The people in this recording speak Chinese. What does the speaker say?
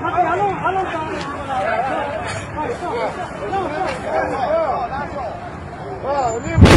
他别弄，还弄脏了。哎，上上上上！